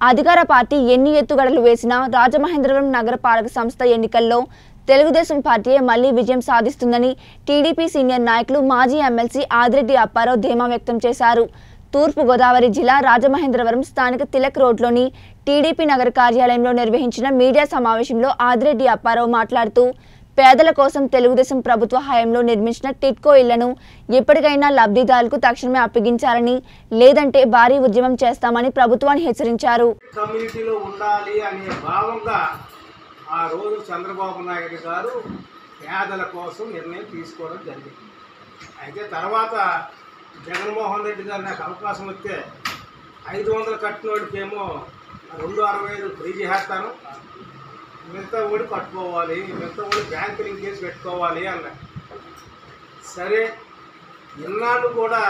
అధికార పార్టీ ఎన్ని ఎత్తుగడలు వేసినా రాజమహేంద్రవరం నగరపాలక సంస్థ ఎన్నికల్లో తెలుగుదేశం పార్టీయే మళ్ళీ విజయం సాధిస్తుందని టీడీపీ సీనియర్ నాయకులు మాజీ ఎమ్మెల్సీ ఆదిరెడ్డి అప్పారావు ధీమా వ్యక్తం చేశారు. తూర్పు గోదావరి జిల్లా రాజమహేంద్రవరం స్థానిక తిలక్ రోడ్లోని టీడీపీ నగర కార్యాలయంలో నిర్వహించిన మీడియా సమావేశంలో ఆదిరెడ్డి అప్పారావు మాట్లాడుతూ పేదల కోసం తెలుగుదేశం ప్రభుత్వ హయాంలో నిర్మించిన టిట్కో ఇళ్ళను ఎప్పటికైనా లబ్ధిదారులకు తక్షణమే అప్పగించాలని లేదంటే భారీ ఉద్యమం చేస్తామని ప్రభుత్వాన్ని హెచ్చరించారు. కమ్యూనిటీలో ఉండాలి అనే భావంగా ఆ రోజు చంద్రబాబు నాయుడు గారు పేదల కోసం నిర్ణయం తీసుకోవడం జరిగింది. అయితే తర్వాత జగన్మోహన్ రెడ్డి గారు నాకు అవకాశం వస్తే ఐదు వందలు కట్టినోడికేమో రెండు అరవై ఐదు ఫ్రీ చేస్తాను. మిగతా ఓడి కట్టుకోవాలి మిగతా ఓడి బ్యాంకు లింకేజ్ పెట్టుకోవాలి అన్నారు సరే ఇన్నాళ్ళు కూడా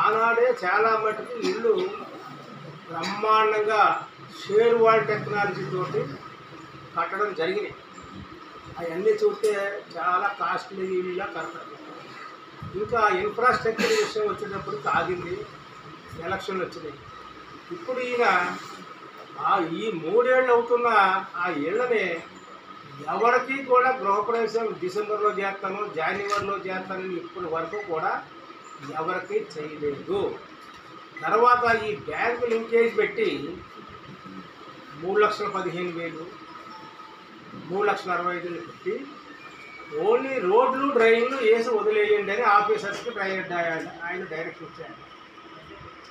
ఆనాడే చాలా మటుకు ఇల్లు బ్రహ్మాండంగా షేర్ వాల్ టెక్నాలజీ తోటి కట్టడం జరిగినాయి. అవన్నీ చూస్తే చాలా కాస్ట్లీ ఇల్లులా కడతారు. ఇంకా ఇన్ఫ్రాస్ట్రక్చర్ విషయం వచ్చేటప్పటికి ఆగింది ఎలక్షన్లు వచ్చినాయి. ఇప్పుడు ఈయన ఆ ఈ మూడేళ్ళు అవుతున్న ఆ ఇళ్ళని ఎవరికి కూడా గృహప్రవేశం డిసెంబర్లో చేస్తాను జనవరిలో చేస్తానని ఇప్పటి వరకు కూడా ఎవరికి చేయలేదు. తర్వాత ఈ బ్యాంకు లింకేజ్ పెట్టి మూడు లక్షల పదిహేను వేలు మూడు లక్షల అరవై ఐదు వేలు పెట్టి ఓన్లీ రోడ్లు డ్రైన్లు వేసి వదిలేయండి అని ఆఫీసర్స్కి డ్రై ఆయన డైరెక్ట్ ఇచ్చారు.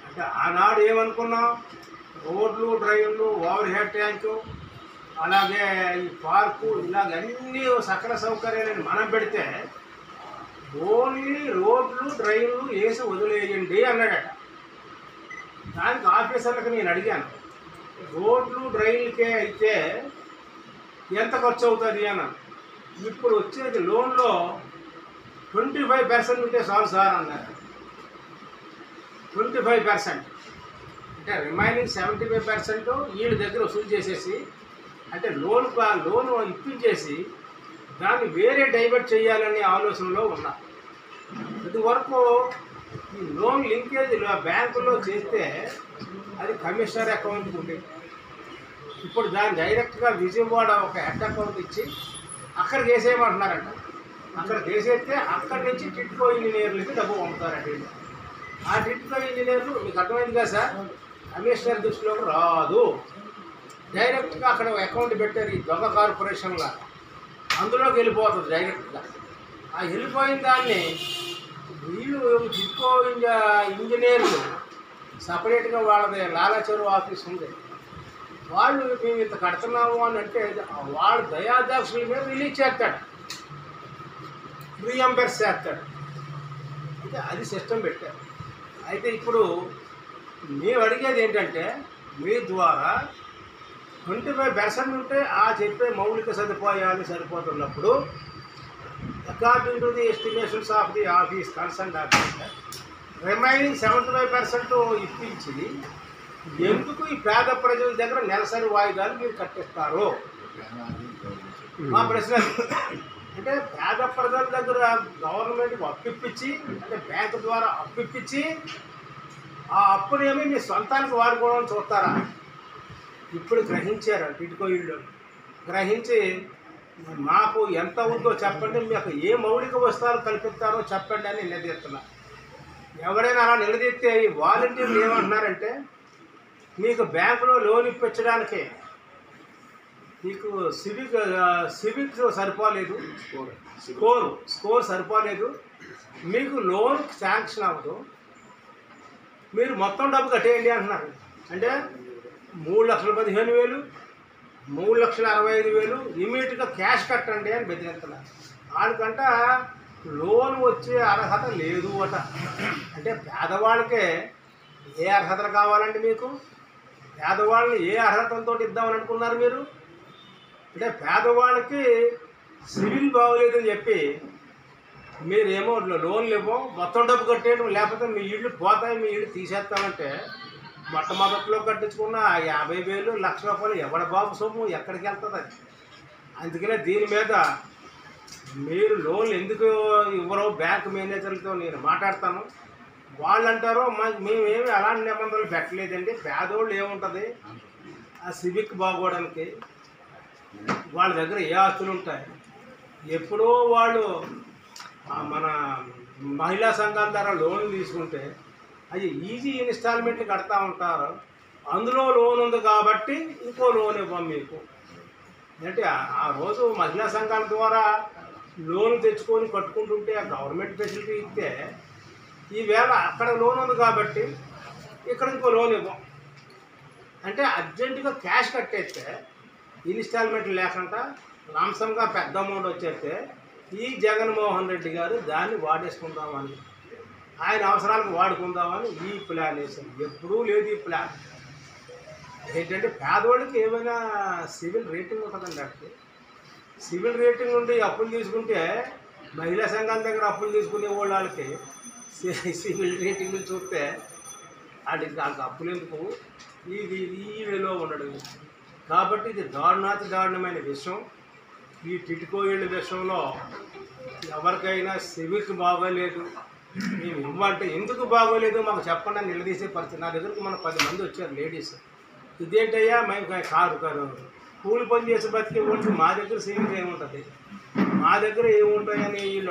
అంటే ఆనాడు ఏమనుకున్నాం? రోడ్లు డ్రైన్లు ఓవర్ హెడ్ ట్యాంకు అలాగే ఈ పార్కు ఇలాగ అన్ని సకల సౌకర్యాలను మనం పెడితే ఓన్లీ రోడ్లు డ్రైన్లు వేసి వదిలేయండి అన్నాడట. దానికి ఆఫీసర్లకు నేను అడిగాను రోడ్లు డ్రైన్లకే అయితే ఎంత ఖర్చు అవుతుంది అన్నాను. ఇప్పుడు వచ్చేది లోన్లో ట్వంటీ ఫైవ్ పర్సెంట్ ఉంటే చాలు సార్ అన్నారు ట్వంటీ ఫైవ్ పర్సెంట్. అంటే రిమైనింగ్ సెవెంటీ ఫైవ్ పర్సెంట్ వీళ్ళ దగ్గర వసూలు చేసేసి అంటే లోన్ లోన్ ఇప్పించేసి దాన్ని వేరే డైవర్ట్ చేయాలనే ఆలోచనలో ఉన్నా. ఇదివరకు ఈ లోన్ లింకేజ్ బ్యాంకులో చేస్తే అది కమిషనర్ అకౌంట్కి ఉండేది ఇప్పుడు దాన్ని డైరెక్ట్గా విజయవాడ ఒక హెడ్ అకౌంట్ ఇచ్చి అక్కడ చేసేయమంటున్నారంట. అక్కడ చేసేస్తే అక్కడి నుంచి టిట్కో ఇంజనీర్లకి డబ్బు పంపుతారంట ఆ టిట్కో ఇంజనీర్లు మీకు అర్థమైంది కదా సార్? కమిషనర్ దృష్టిలోకి రాదు. డైరెక్ట్గా అక్కడ అకౌంట్ పెట్టారు ఈ దొంగ కార్పొరేషన్లో. అందులోకి వెళ్ళిపోతుంది డైరెక్ట్గా. ఆ వెళ్ళిపోయిన దాన్ని వీళ్ళు టిట్కో ఇంజనీర్లు సపరేట్గా వాళ్ళది లాలాచెరువు ఆఫీస్ ఉంది. వాళ్ళు మేము ఇంత కడుతున్నాము అని అంటే వాళ్ళు దయాదాక్షుల మీద రిలీజ్ చేస్తాడు. రీఎంబర్స్ చేస్తాడు. అయితే అది సిస్టమ్ పెట్టారు. అయితే ఇప్పుడు మేము అడిగేది ఏంటంటే మీ ద్వారా ట్వంటీ ఫైవ్ పర్సెంట్ ఉంటే ఆ చెప్పే మౌలిక సదుపాయాలు సరిపోతున్నప్పుడు according to the estimations of the office concern officer remaining seventy five percent ఇప్పించి ఎందుకు ఈ పేద ప్రజల దగ్గర నెలసరి వాయిదాలు మీరు కట్టిస్తారు? మా ప్రశ్న. అంటే పేద ప్రజల దగ్గర గవర్నమెంట్కి అప్పిప్పించి అంటే బ్యాంకు ద్వారా అప్పిప్పించి ఆ అప్పునేమి మీ సొంతానికి వాడుకోవడం చూస్తారా? ఇప్పుడు గ్రహించారు టిట్కో ఇళ్ళు గ్రహించి మాకు ఎంత ఉందో చెప్పండి మీకు ఏ మౌలిక వస్తువులు కల్పిస్తారో చెప్పండి అని నిలదీస్తున్నా. ఎవరైనా అలా నిలదీస్తే ఈ వాలంటీర్లు ఏమంటున్నారంటే మీకు బ్యాంకులో లోన్ ఇప్పించడానికి మీకు సివిక్ సివిక్ సరిపోలేదు. స్కోర్ స్కోర్ సరిపోలేదు. మీకు లోన్ శాంక్షన్ అవ్వదు. మీరు మొత్తం డబ్బు కట్టేయండి అంటున్నారు. అంటే మూడు లక్షల పదిహేను వేలు మూడు లక్షల అరవై ఐదు వేలు ఇమీడియట్గా క్యాష్ కట్టండి అని బెదిరిస్తున్నారు వాళ్ళకంట లోన్ వచ్చే అర్హత లేదు అట. అంటే పేదవాళ్ళకే ఏ అర్హతలు కావాలండి మీకు? పేదవాళ్ళని ఏ అర్హతలతో ఇద్దామని అనుకున్నారు మీరు? అంటే పేదవాళ్ళకి సివిల్ బాగోలేదని చెప్పి మీరేమో లోన్లు ఇవ్వం మొత్తం డబ్బు కట్టేయడం లేకపోతే మీ ఇల్లు పోతాయి మీ ఇల్లు తీసేస్తామంటే మొట్టమొదట్లో కట్టించుకున్న యాభై వేలు లక్ష రూపాయలు ఎవడ బాబు సొమ్ము ఎక్కడికి వెళ్తుంది అది? అందుకనే దీని మీద మీరు లోన్లు ఎందుకు ఇవ్వరు? బ్యాంక్ మేనేజర్లతో నేను మాట్లాడతాను. వాళ్ళు అంటారు మేమేమి అలాంటి నిబంధనలు పెట్టలేదండి. పేదోళ్ళు ఏముంటుంది? ఆ సివిక్ బాగోవడానికి వాళ్ళ దగ్గర ఏ ఆస్తులు ఉంటాయి? ఎప్పుడో వాళ్ళు మన మహిళా సంఘాల ద్వారా లోన్లు తీసుకుంటే అది ఈజీ ఇన్స్టాల్మెంట్ కడతా ఉంటారు. అందులో లోన్ ఉంది కాబట్టి ఇంకో లోన్ ఇవ్వం మీకు. అంటే ఆ- రోజు మహిళా సంఘాల ద్వారా లోన్ తెచ్చుకొని కట్టుకుంటుంటే ఆ గవర్నమెంట్ ఫెసిలిటీ ఇస్తే ఈవేళ అక్కడ లోన్ ఉంది కాబట్టి ఇక్కడ ఇంకో లోన్ ఇవ్వం. అంటే అర్జెంటుగా క్యాష్ కట్టేస్తే ఇన్స్టాల్మెంట్ లేకుండా లాంసంగా పెద్ద అమౌంట్ వచ్చేస్తే ఈ జగన్మోహన్ రెడ్డి గారు దాన్ని వాడేసుకుందామని ఆయన అవసరాలకు వాడుకుందామని ఈ ప్లాన్ వేసింది ఎప్పుడూ లేదు ఈ ప్లాన్. ఏంటంటే పేదవాళ్ళకి ఏమైనా సివిల్ రేటింగ్ ఉంటుందండి అక్కడ సివిల్ రేటింగ్ ఉండి అప్పులు తీసుకుంటే మహిళా సంఘాల దగ్గర అప్పులు తీసుకునే వాళ్ళకి సివిల్ రేటింగ్ చూస్తే వాటికి దానికి అప్పులు ఎందుకు? ఇది ఈ వేలో ఉండడం. కాబట్టి ఇది దారుణాతి దారుణమైన విషయం. ఈ టిటికోయిళ్ళ విషయంలో ఎవరికైనా సివిక్ బాగోలేదు. మేము ఇవ్వంటే ఎందుకు బాగోలేదు? మాకు చెప్పండి నిలదీసే పరిస్థితి. నా దగ్గరకు మన పది మంది వచ్చారు లేడీస్. ఇదేంటయ్యా? మేము కాదు కాదు కూలి పని చేసి బతికే ఓట్లు మా దగ్గర సేవింగ్ ఏముంటుంది? మా దగ్గర ఏముంటాయని వీళ్ళు